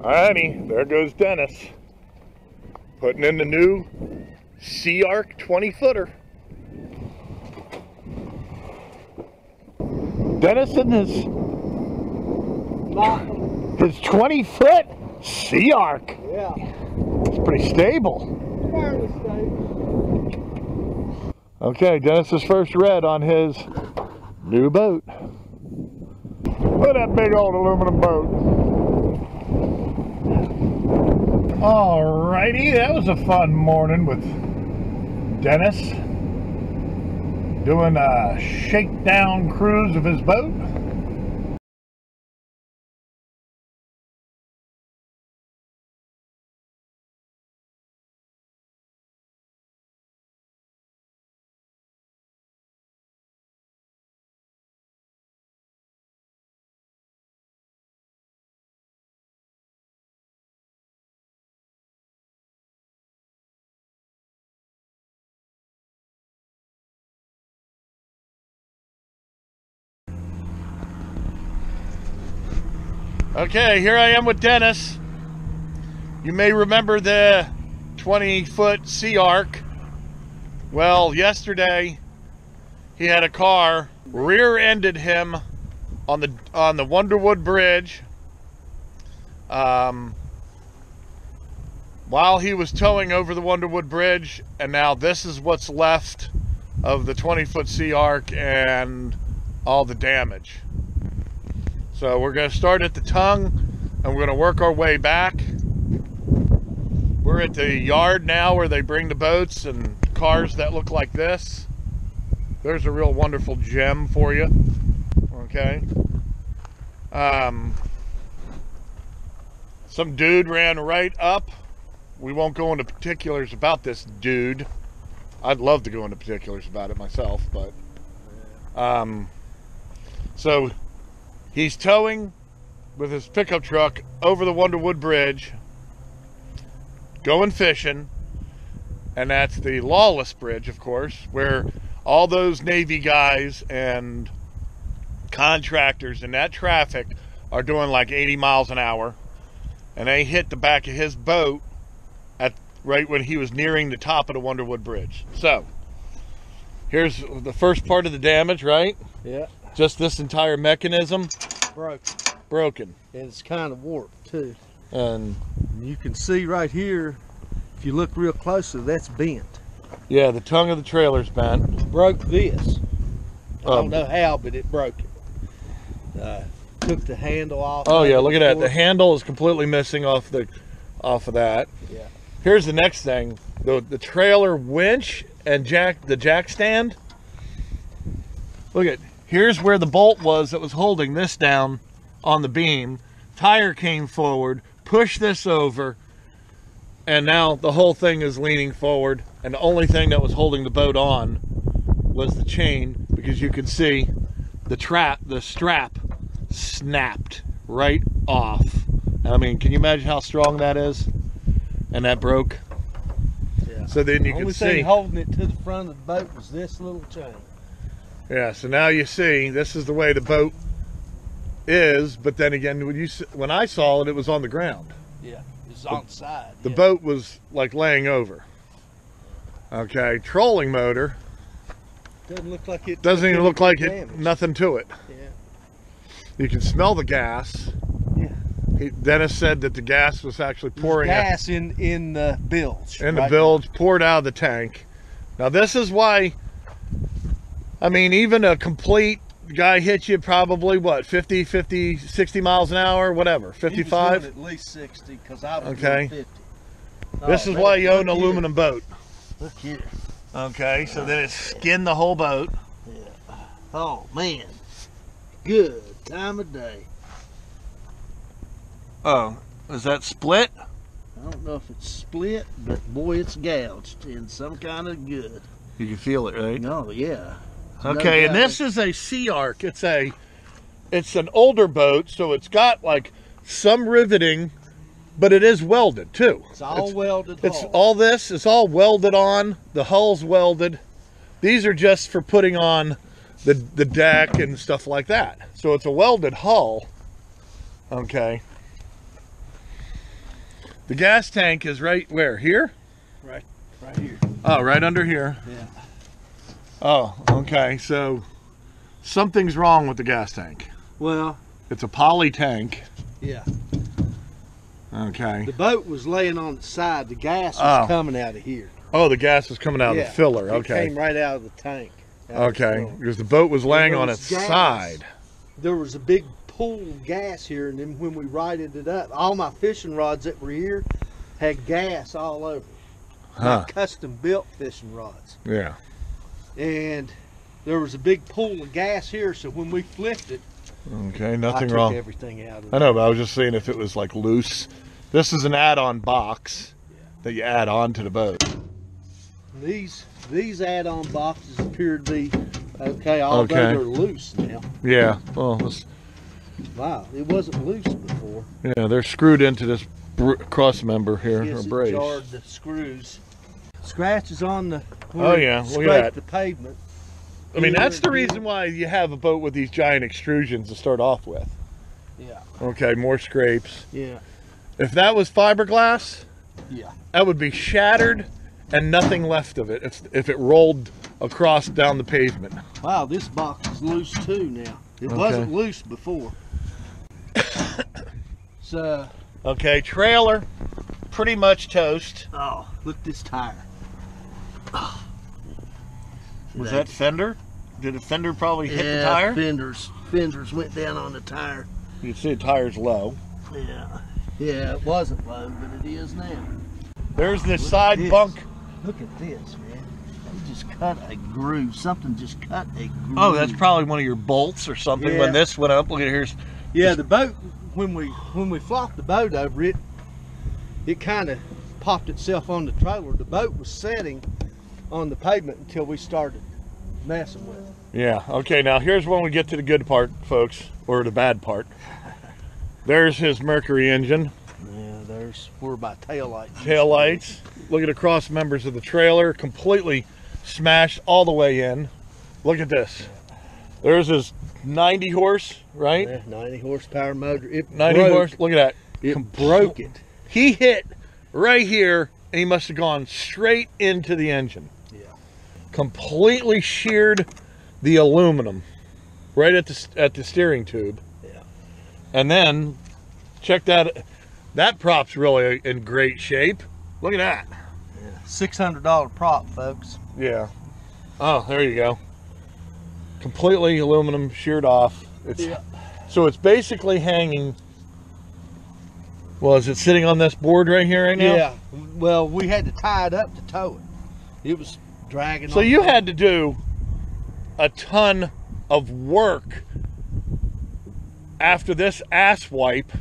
Alrighty, there goes Dennis. Putting in the new Sea Ark 20 footer. Dennis and his his 20 foot Sea Ark. Yeah. It's pretty stable. Okay, Dennis's first red on his new boat. Look at that big old aluminum boat. Alrighty, that was a fun morning with Dennis doing a shakedown cruise of his boat. Okay, here I am with Dennis. You may remember the 20 foot Sea Ark. Well, yesterday he had a car rear-ended him on the on the Wonderwood Bridge. Um, while he was towing over the Wonderwood Bridge, and now this is what's left of the 20 foot Sea Ark and all the damage. So we're going to start at the tongue and we're going to work our way back. We're at the yard now where they bring the boats and cars that look like this. There's a real wonderful gem for you. Okay. Um, some dude ran right up. We won't go into particulars about this dude. I'd love to go into particulars about it myself, but um, so He's towing with his pickup truck over the Wonderwood Bridge, going fishing, and that's the Lawless Bridge, of course, where all those Navy guys and contractors and that traffic are doing like 80 miles an hour, and they hit the back of his boat at right when he was nearing the top of the Wonderwood Bridge. So, here's the first part of the damage, right? Yeah. Just this entire mechanism Broken. broken. And it's kind of warped too. And you can see right here, if you look real closely, that's bent. yeah, the tongue of the trailer's bent. Broke this. I Um, don't know how, but it broke it. Uh, took the handle off. Oh yeah, look at that. The handle is completely missing off the off of that. Yeah. Here's the next thing. The the trailer winch and jack the jack stand. Look at here's where the bolt was that was holding this down on the beam. Tire came forward, pushed this over, and now the whole thing is leaning forward. And the only thing that was holding the boat on was the chain because you can see the trap, the strap snapped right off. I mean, can you imagine how strong that is? And that broke. Yeah. So then you the can only see. thing holding it to the front of the boat was this little chain. Yeah, so now you see this is the way the boat is, but then again, when you when I saw it, it was on the ground. Yeah. It's on the side. The yeah. boat was like laying over. Okay, trolling motor doesn't look like it. doesn't even look like damage. it nothing to it. Yeah. You can smell the gas. Yeah. He, Dennis said that the gas was actually There's pouring out gas in in the bilge. in the right bilge, poured out of the tank. Now this is why. I mean, even a complete guy hits you probably what 50, 50, 60 miles an hour, whatever, 55. at least 60 because I was Okay. doing 50. This Oh, is man, why you own an here. aluminum boat. Look here. Okay, so then it skinned the whole boat. yeah. Oh man. Good time of day. Oh, is that split? I don't know if it's split, but boy, it's gouged in some kind of good. You can feel it, right? Oh yeah. Okay, and this is a Sea Ark. It's a, it's an older boat, so it's got like some riveting, but it is welded too. It's all welded. It's hull. all this is all welded on. The hull's welded. These are just for putting on the the deck and stuff like that. So it's a welded hull. Okay. The gas tank is right where? Here? Right right here. Oh, right under here. Yeah. Oh, okay. So something's wrong with the gas tank. Well, It's a poly tank. yeah. Okay. The boat was laying on its side. The gas was Oh. coming out of here. Oh, the gas was coming out of the filler. It Okay. came right out of the tank. of the Okay. Because the boat was laying on its gas. side. There was a big pool of gas here, and then when we righted it up, all my fishing rods that were here had gas all over. Huh. Custom built fishing rods. Yeah. And there was a big pool of gas here, so when we flipped it, Okay. I Nothing took wrong. everything out of I know, but I was just seeing if it was like loose. This is an add-on box that you add on to the boat. These these add-on boxes appear to be okay, although Okay. they're loose now. Yeah. Well, Wow, it wasn't loose before. yeah, they're screwed into this cross member here or it brace. jarred the screws. Scratches on the. Oh, where yeah, look at that. The pavement. I mean, that's the reason why you have a boat with these giant extrusions to start off with. Yeah, Okay, more scrapes. yeah, If that was fiberglass, yeah. that would be shattered and nothing left of it if, if it rolled across down the pavement. Wow, this box is loose too now. It Okay. wasn't loose before. so, Okay, trailer, pretty much toast. oh, look this tire. Was that fender? Did a fender probably hit yeah, the tire? Fenders, fenders went down on the tire. You can see the tire's low. Yeah, yeah, it wasn't low, but it is now. There's this Look side this. bunk. Look at this, man. He just cut a groove. Something just cut a groove. Oh, that's probably one of your bolts or something. Yeah. When this went up, look at here's. Yeah, the boat when we when we flopped the boat over it, it kind of popped itself on the trailer. The boat was setting on the pavement until we started messing with it. Yeah. Okay. Now here's when we get to the good part, folks, or the bad part. There's his Mercury engine, Yeah, there's we're by tail lights. tail lights. Look at the cross members of the trailer, completely smashed all the way in. Look at this. There's his 90 horse, right? Yeah, 90 horsepower motor. It 90 broke. horse. Look at that. It Com- broke it. He hit right here, and he must have gone straight into the engine. Yeah. Completely sheared the aluminum right at the at the steering tube. Yeah. And then check that. That prop's really in great shape. Look at that. Six hundred dollar prop, folks. Yeah. Oh, there you go. Completely aluminum sheared off. It's Yeah. so it's basically hanging. Well, is it sitting on this board right here right now? Yeah. Well, we had to tie it up to tow it. It was dragging. So you had to do a ton of work after this ass wipe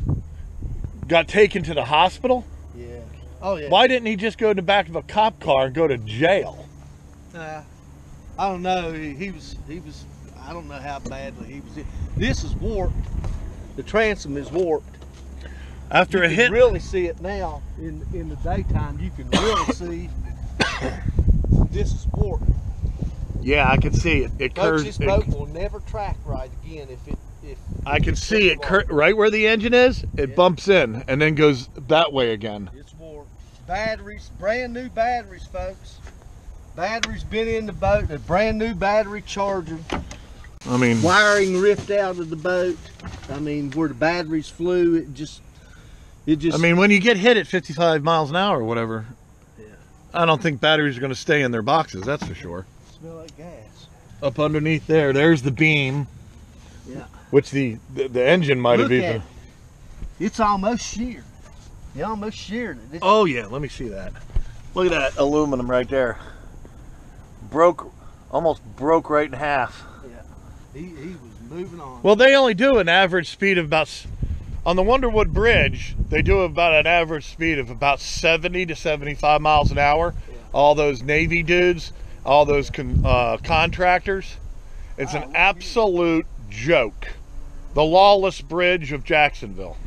got taken to the hospital. Yeah. Oh yeah. Why didn't he just go in the back of a cop car and go to jail? Uh, I don't know. He, he was. He was. I don't know how badly he was. This is warped. The transom is warped. After you a can hit, really see it now in in the daytime. You can really see this is warped. yeah, I can see it. It Folks, curves. this it- boat will never track right again if it if. I can see it cur- right where the engine is. It Yeah. bumps in and then goes that way again. It's warped. Batteries, brand new batteries, folks. Batteries been in the boat. A brand new battery charger. I mean, wiring ripped out of the boat. I mean, where the batteries flew, it just, it just. I mean, when you get hit at 55 miles an hour or whatever. I don't think batteries are going to stay in their boxes. That's for sure. smell like gas. Up underneath there, there's the beam. Yeah. Which the the, the engine might Look have even. it. It's almost sheared. You almost sheared it. It's, Oh yeah, let me see that. Look at that aluminum right there. Broke, almost broke right in half. he, he was moving on. Well, they only do an average speed of about on the Wonderwood Bridge. They do about an average speed of about 70 to 75 miles an hour. All those Navy dudes, all those con, uh, contractors. It's an absolute joke. The lawless bridge of Jacksonville.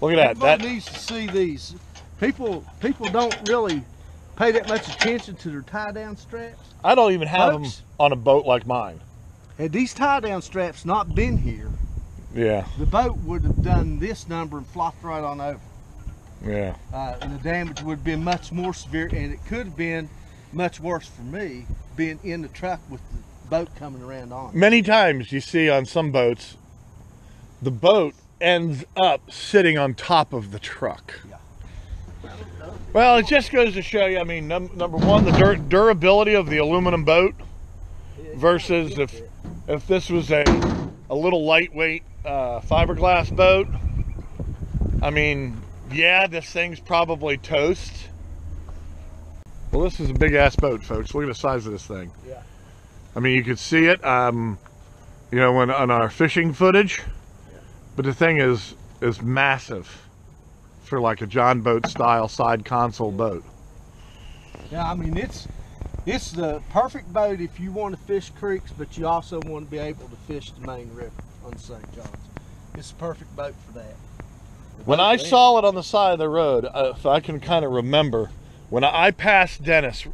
Look at that. Everybody That needs to see these. People, people don't really pay that much attention to their tie-down straps. I don't even have Folks. them on a boat like mine. Had these tie-down straps not been here, Yeah. the boat would have done this number and flopped right on over. Yeah. uh, and the damage would have been much more severe, and it could have been much worse for me being in the truck with the boat coming around on. it. Many times you see on some boats, the boat ends up sitting on top of the truck. Yeah. Well, it just goes to show you. I mean, num- number one, the dur- durability of the aluminum boat versus if if this was a a little lightweight uh, fiberglass boat. I mean, yeah, this thing's probably toast. Well, this is a big ass boat, folks. Look at the size of this thing. Yeah. I mean, you could see it, um, you know, when on our fishing footage. But the thing is is massive for like a John boat style side console boat. Yeah, I mean it's it's the perfect boat if you want to fish creeks, but you also want to be able to fish the main river on St. John's. It's the perfect boat for that. The When I saw it on the side of the road, uh, if I can kind of remember, when I passed Dennis,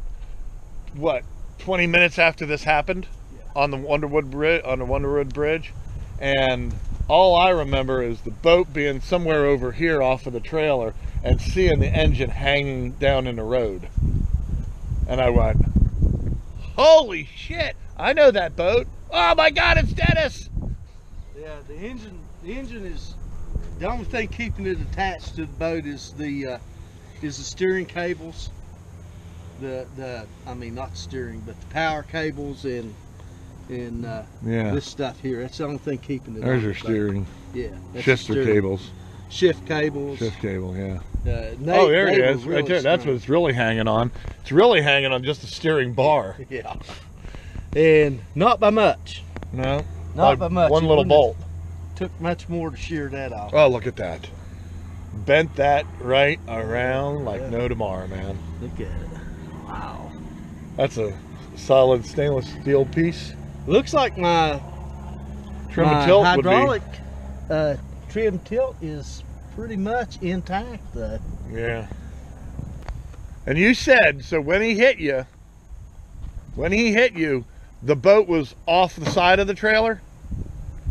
what, 20 minutes after this happened Yeah. on the Wonderwood Bridge, on the Wonderwood Bridge, and all I remember is the boat being somewhere over here off of the trailer and seeing the engine hanging down in the road. And I went, "Holy shit! I know that boat! Oh my God, it's Dennis!" Yeah, the engine the engine is the only thing keeping it attached to the boat is the uh, is the steering cables. The the I mean not steering but the power cables and and uh, Yeah, this stuff here. That's the only thing keeping it. there's on your the steering Yeah, that's the shifter steering. cables. Shift cables. Shift cable, yeah. Uh, they- oh, there they it were is, right really there. That's strong. what it's really hanging on. It's really hanging on just the steering bar. Yeah. And not by much. No, Not by much. One It little bolt. Took much more to shear that off. Oh, look at that. Bent that right around like Yeah. no tomorrow, man. Look at it. Wow. That's a solid stainless steel piece. Looks like my Trim my tilt hydraulic uh, trim tilt is pretty much intact though. Yeah. And you said so when he hit you. When he hit you, the boat was off the side of the trailer.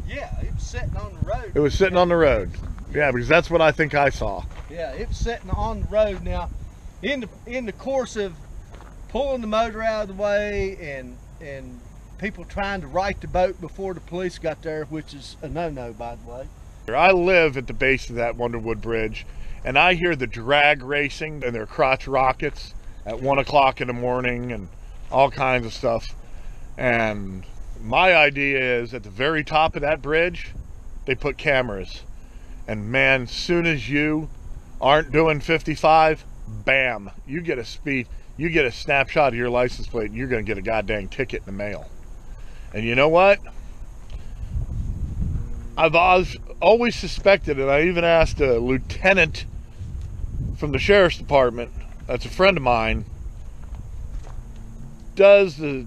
Yeah, it was sitting on the road. It was sitting on the road. Yeah, because that's what I think I saw. Yeah, it was sitting on the road. Now, in the in the course of pulling the motor out of the way and and people trying to right the boat before the police got there, which is a no-no by the way. I live at the base of that Wonderwood Bridge, and I hear the drag racing and their crotch rockets at one o'clock in the morning and all kinds of stuff. And my idea is at the very top of that bridge, they put cameras. And man, soon as you aren't doing 55, bam, you get a speed, you get a snapshot of your license plate, and you're going to get a goddamn ticket in the mail. And you know what? I've always, always suspected, and I even asked a lieutenant from the sheriff's department, that's a friend of mine, does the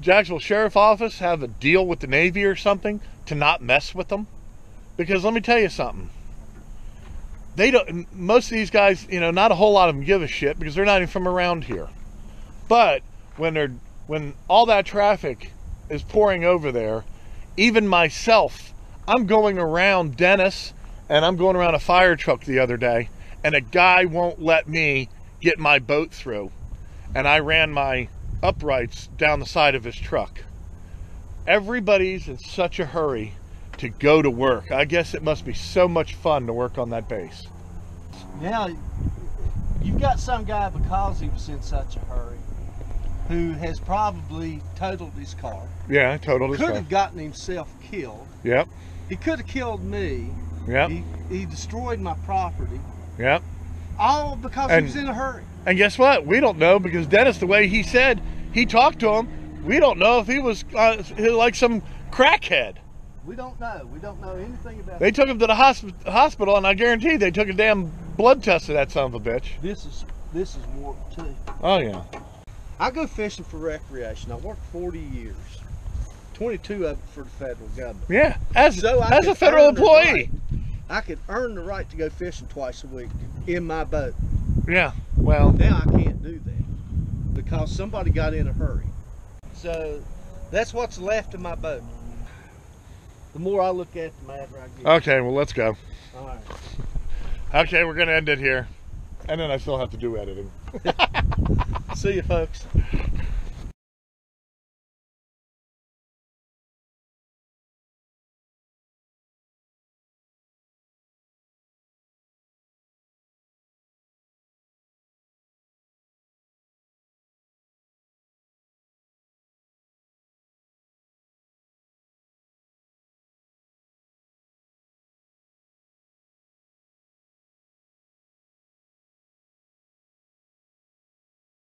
Jacksonville Sheriff Office have a deal with the Navy or something to not mess with them? Because let me tell you something. They don't, most of these guys, you know, not a whole lot of them give a shit because they're not even from around here. But when they're, when all that traffic is pouring over there, even myself, I'm going around Dennis and I'm going around a fire truck the other day, and a guy won't let me get my boat through. And I ran my uprights down the side of his truck. Everybody's in such a hurry to go to work. I guess it must be so much fun to work on that base. Now, you've got some guy because he was in such a hurry who has probably totaled his car. Yeah, total Could discount. have gotten himself killed. Yep, He could have killed me. yep, He, he destroyed my property. yep. All because And- he was in a hurry. And guess what? We don't know because Dennis, the way he said he talked to him, we don't know if he was uh, like some crackhead. We don't know. We don't know anything about They took him to the hosp- hospital, and I guarantee they took a damn blood test of that son of a bitch. this is this is warp too. Oh yeah. I go fishing for recreation. I worked 40 years. 22 of it for the federal government. Yeah, as So I as a federal employee. right. I could earn the right to go fishing twice a week in my boat. Yeah. Well, Now I can't do that because somebody got in a hurry. So that's what's left of my boat. The more I look at, it, the madder I get. okay. Well, let's go. All right. Okay, we're gonna end it here, and then I still have to do editing. See you, folks.